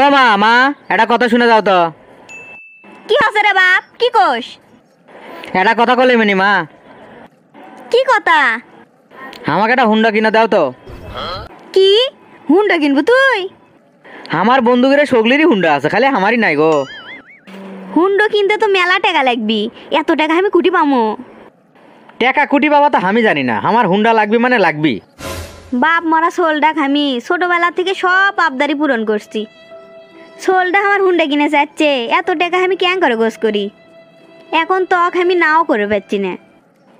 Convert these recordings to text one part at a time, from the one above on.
ও মা মা এটা কথা শুনে যাও তো। কি হসে রে বাপ? কি কোষ এটা কথা কলে মিনি মা। কি কথা? আমাকে একটা হুন্ডা কিনে দাও তো। কি? হুন্ডা কিনবো তুই? আমার বন্ধুকের সগলিরই হুন্ডা আছে খালি আমারই নাই গো। হুন্ডো কিনতে তো মেলা টাকা লাগবি। এত টাকা আমি কুটি পামো। টাকা কুটি বাবা তো আমি জানি না আমার হুন্ডা লাগবি মানে লাগবি বাপ মরা সোলডা আমি। ছোটবেলা থেকে সব আবদারি পূরণ করছি। সোলডা আমার হুন্ডা কিনে যাচ্ছে। এত টাকা আমি কেন করে গোস করি? এখন তক আমি নাও করে পাচ্ছি না।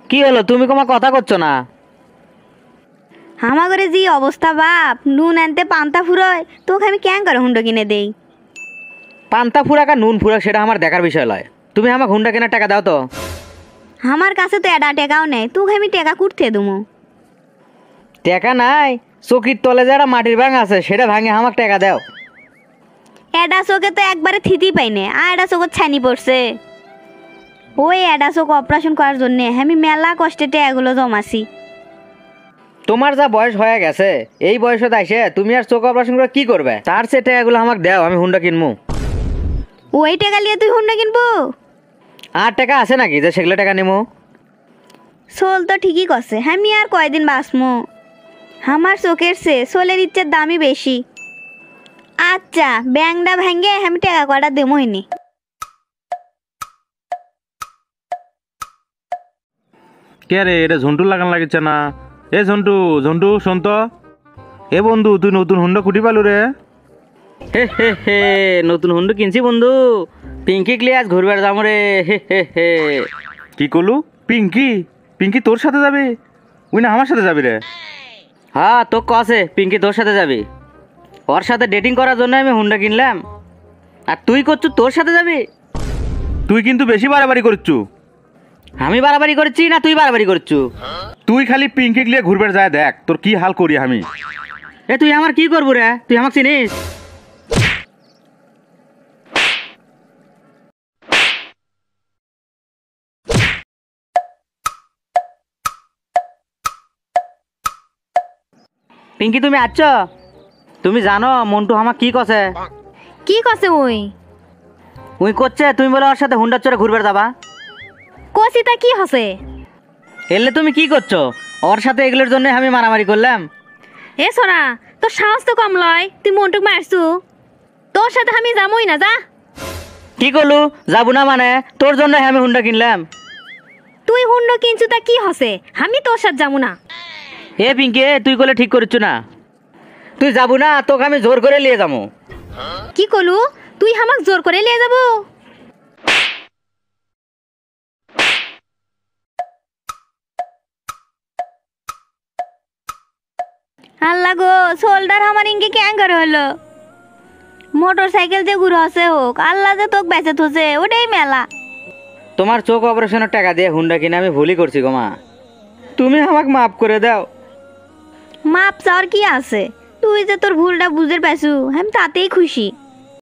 কি হলো? তুমি তোমার কথা করছ না? আমার ঘরে যে অবস্থা বাপ নুন আনতে পান্তা ফুরোয় তোকে আমি কেন করে হুন্ডো কিনে দেই? পান্তা ফুরাক আর নুন ফুরাক সেটা আমার দেখার বিষয় লয়। তুমি আমাকে হুন্ডা কেনার টাকা দাও তো। আমার কাছে তো এডা টেকাও নেই তোকে আমি টেকা কুটতে দুমো টাকা নাই চকির তলে যে একটা মাটির ভাঙ আছে সেটা ভাঙে আমাকে টাকা দাও। এডা চোখে তো একবারে থিতি পাইনে আর চোখত ছানি পড়ছে। ওই এডা চোখ অপারেশন করার জন্য আমি মেলা কষ্টে এগুলো জমাছি তোমার যা বয়স হয়ে গেছে এই বয়সে আইসে তুমি আর চোখ অপারেশন করে কি করবে তার সে টাকাগুলো আমাকে দাও আমি হুন্ডা কিনবো ওই টাকা নিয়ে তুই হুন্ডা কিনবো? আর টাকা আছে নাকি যে সেগুলো টাকা নেব সোল তো ঠিকই করছে আমি আর কয়দিন বাঁচমো। আমার চোখের সে সোলের ইচ্ছের দামই বেশি আচ্ছা ব্যাংকটা ভেঙে আমি টাকা কটা দেবই নি কে রে এটা ঝন্টু লাগান লাগিছে না? এ ঝন্টু ঝন্টু শোন তো। এ বন্ধু তুই নতুন হুন্ডা কুটি পালু রে। হে হে হে নতুন হুন্ডু কিনছি বন্ধু। পিঙ্কি ক্লিয়াস ঘুরবার যাব রে। হে হে হে। কি করলু পিঙ্কি? পিঙ্কি তোর সাথে যাবে? উই না আমার সাথে যাবি রে। হ্যাঁ তো কসে পিঙ্কি তোর সাথে যাবি। ওর সাথে ডেটিং করার জন্য আমি হুন্ডা কিনলাম। আর তুই করছু তোর সাথে যাবি? তুই কিন্তু বেশি বাড়াবাড়ি করছু। আমি বাড়াবাড়ি করছি না তুই বাড়াবাড়ি করছু? তুই খালি পিঙ্কি লিয়ে ঘুরবে যায় দেখ তোর কি হাল করি আমি। এ তুই আমার কি করব রে? তুই আমাকে চিনিস? পিঙ্কি তুমি আচ্ছ তুমি জানো মন্টু আমার কি কছে? কি কছে ওই উই করছে তুমি বলে ওর সাথে হুন্ডার চড়ে ঘুরবে যাবা। কষিটা কি হসে? এলে তুমি কি করছ? ওর সাথে এগুলোর জন্য আমি মারামারি করলাম। এ সোনা তোর সাহস তো কম লয় তুই মনটুক মারছু। তোর সাথে আমি যামই না যা। কি করলু? যাব না মানে? তোর জন্য আমি হুন্ডা কিনলাম। তুই হুন্ডো কিনছু তা কি হসে? আমি তোর সাথে যাব না। এ পিঙ্কি তুই কলে ঠিক করিচ্ছ না। তুই যাব না তোকে আমি জোর করে নিয়ে যাব। কি কলু? তুই আমাক জোর করে নিয়ে যাব? আল্লাহ গো শোল্ডার আমার ইঙ্গে কেন করে হলো? মোটর সাইকেল যে ঘুরে হসে হোক আল্লাহ যে তোক বেঁচে থসে ওটাই মেলা। তোমার চোখ অপারেশনের টাকা দিয়ে হুন্ডা কিনে আমি ভুলই করছি গো মা। তুমি আমাকে মাফ করে দাও। মাপ চাওয়ার কি আছে? তুই যে তোর ভুলটা বুঝতে পারছু আমি তাতেই খুশি।